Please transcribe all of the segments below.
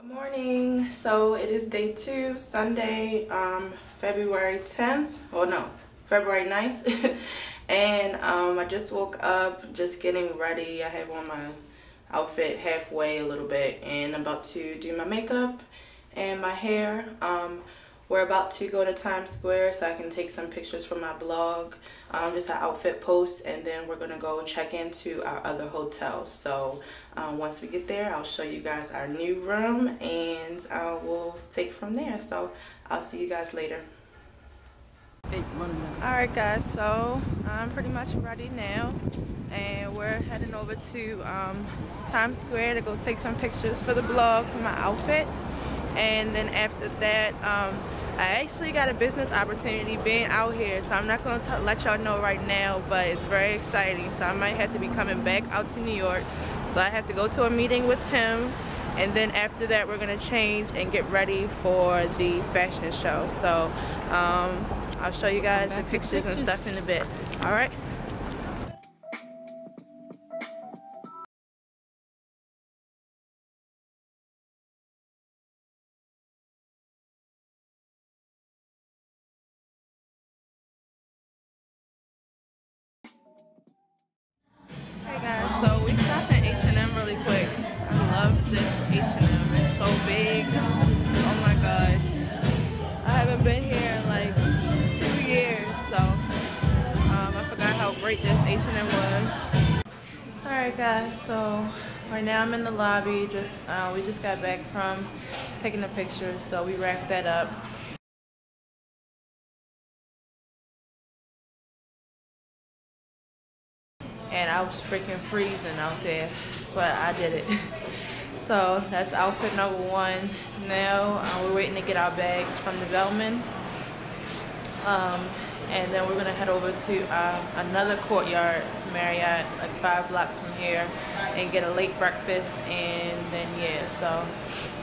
Good morning. So it is day two, Sunday, um, February 10th. Oh no, February 9th. and um, I just woke up, just getting ready. I have on my outfit halfway a little bit and I'm about to do my makeup and my hair. Um, we're about to go to Times Square so I can take some pictures for my blog, um, just our outfit posts, and then we're going to go check into our other hotel. So um, once we get there, I'll show you guys our new room and uh, we'll take from there. So I'll see you guys later. Alright guys, so I'm pretty much ready now and we're heading over to um, Times Square to go take some pictures for the blog for my outfit and then after that um, I actually got a business opportunity being out here so I'm not going to let y'all know right now but it's very exciting. So I might have to be coming back out to New York. So I have to go to a meeting with him and then after that we're going to change and get ready for the fashion show. So um, I'll show you guys the pictures, pictures and stuff in a bit. Alright So great this H&M was. Alright guys, so right now I'm in the lobby. Just uh, We just got back from taking the pictures, so we wrapped that up. and I was freaking freezing out there, but I did it. so that's outfit number one. Now uh, we're waiting to get our bags from the Bellman. Um, and then we're gonna head over to uh, another courtyard Marriott, like five blocks from here, and get a late breakfast. And then yeah, so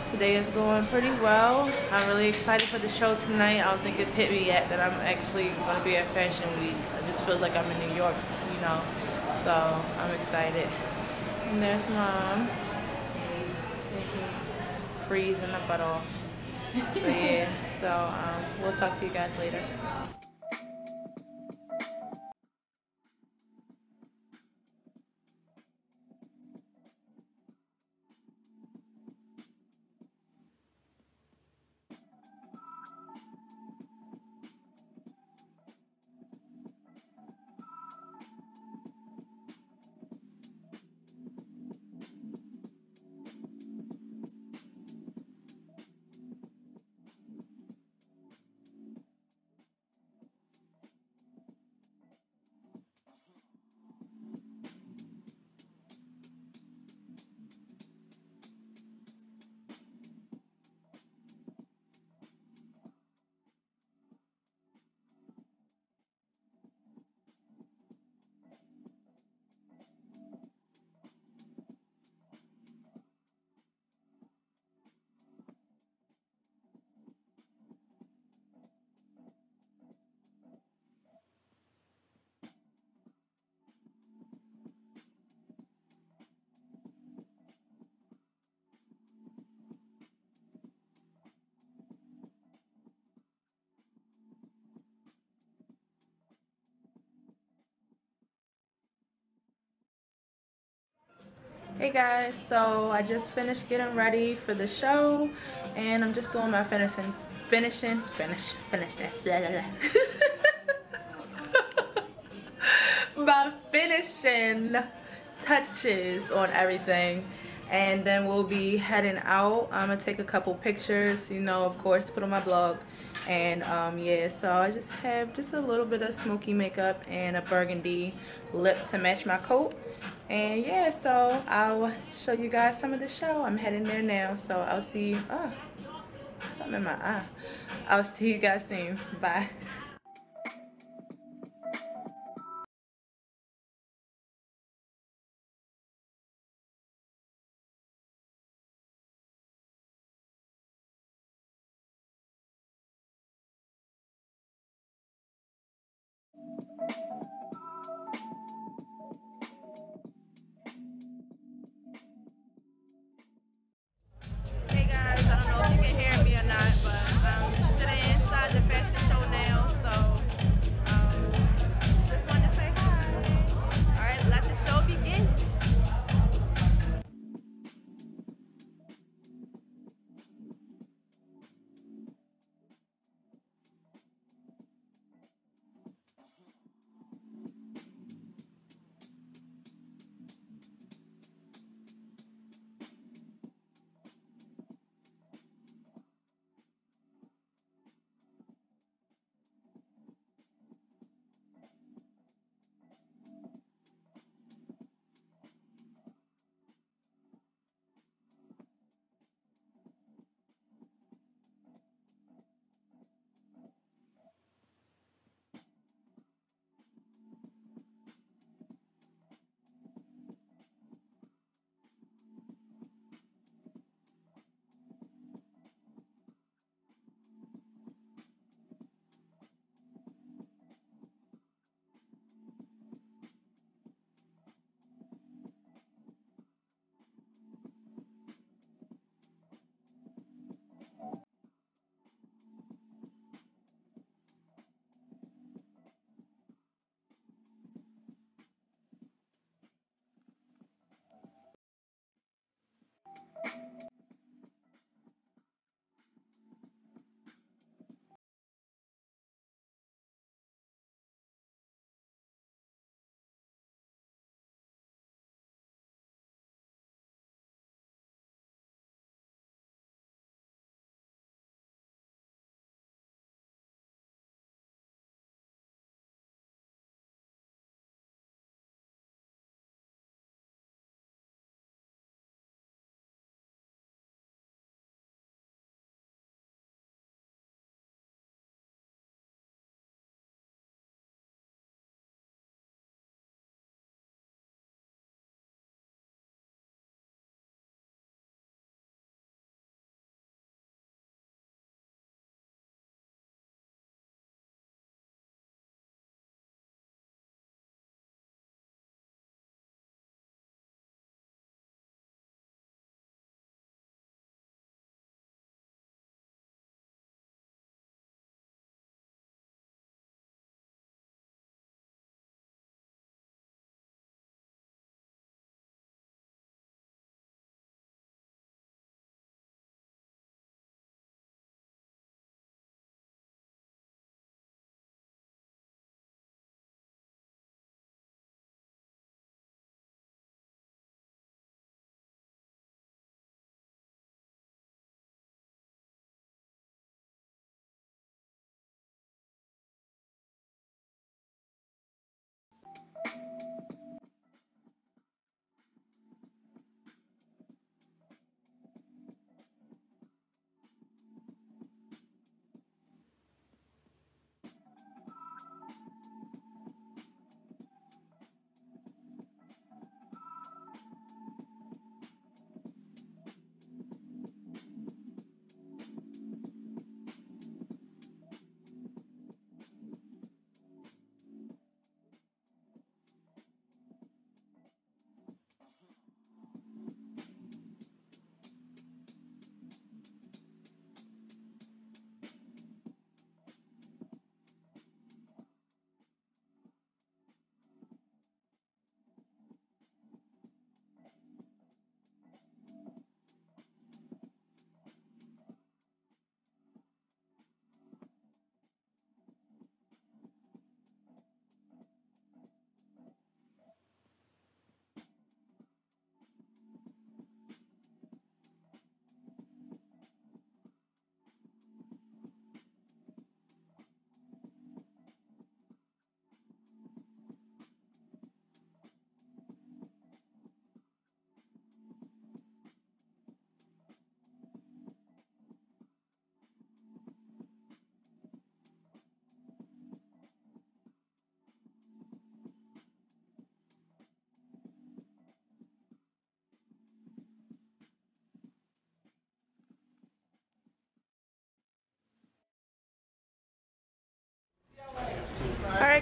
today is going pretty well. I'm really excited for the show tonight. I don't think it's hit me yet that I'm actually gonna be at Fashion Week. It just feels like I'm in New York, you know. So I'm excited. And there's mom. Freezing the butt off. But yeah, so um, we'll talk to you guys later. Hey guys, so I just finished getting ready for the show and I'm just doing my finishing, finishing, finish, finish this, blah, blah, blah. my finishing touches on everything and then we'll be heading out. I'm gonna take a couple pictures, you know, of course, to put on my blog and um, yeah, so I just have just a little bit of smoky makeup and a burgundy lip to match my coat and yeah, so I'll show you guys some of the show. I'm heading there now, so I'll see you. Oh, something in my eye. I'll see you guys soon. Bye.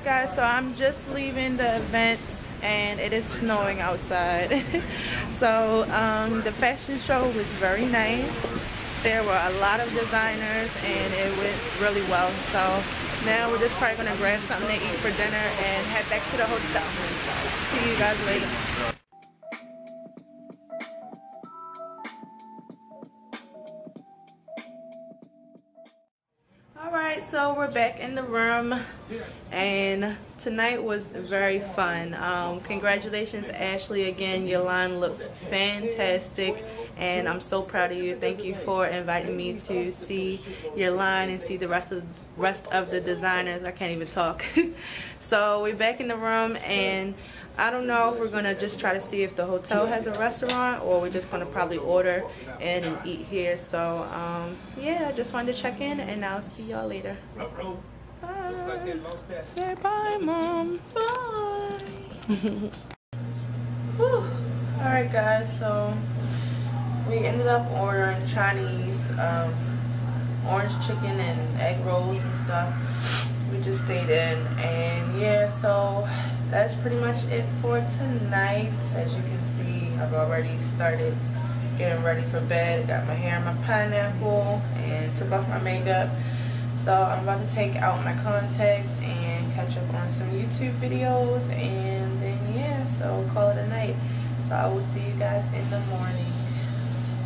Alright guys, so I'm just leaving the event and it is snowing outside. so um, the fashion show was very nice. There were a lot of designers and it went really well. So now we're just probably gonna grab something to eat for dinner and head back to the hotel. So see you guys later. Alright, so we're back in the room and tonight was very fun. Um, congratulations Ashley again, your line looked fantastic and I'm so proud of you. Thank you for inviting me to see your line and see the rest of the rest of the designers. I can't even talk. so we're back in the room and I don't know if we're gonna just try to see if the hotel has a restaurant or we're just gonna probably order and eat here. So um, yeah, I just wanted to check in and I'll see y'all later. Bye. Say bye, mom. Bye. Alright guys, so we ended up ordering Chinese um, orange chicken and egg rolls and stuff. We just stayed in and yeah, so that's pretty much it for tonight. As you can see, I've already started getting ready for bed. Got my hair in my pineapple and took off my makeup. So I'm about to take out my contacts and catch up on some YouTube videos and then yeah, so call it a night. So I will see you guys in the morning.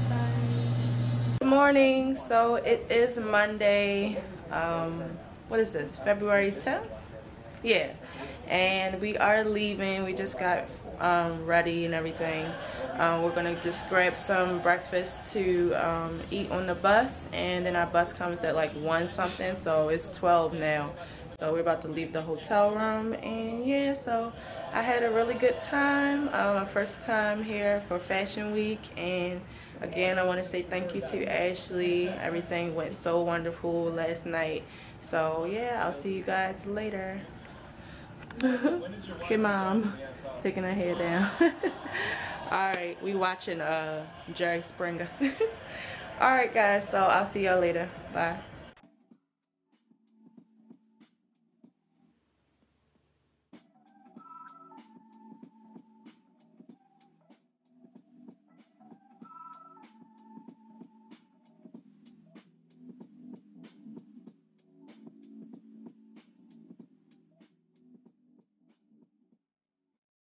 Bye. Good morning. So it is Monday. Um, what is this? February 10th? Yeah and we are leaving we just got um, ready and everything um, we're gonna just grab some breakfast to um, eat on the bus and then our bus comes at like 1 something so it's 12 now. So we're about to leave the hotel room and yeah so I had a really good time uh, my first time here for fashion week and again I want to say thank you to Ashley. Everything went so wonderful last night. So yeah I'll see you guys later. Good mom. Taking her hair down. Alright, we watching uh Jerry Springer. Alright guys, so I'll see y'all later. Bye.